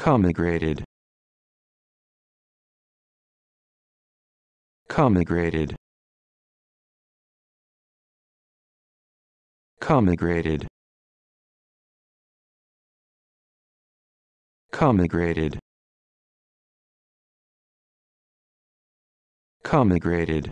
Commigrated. Commigrated. Commigrated. Commigrated. Commigrated.